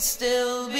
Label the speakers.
Speaker 1: still be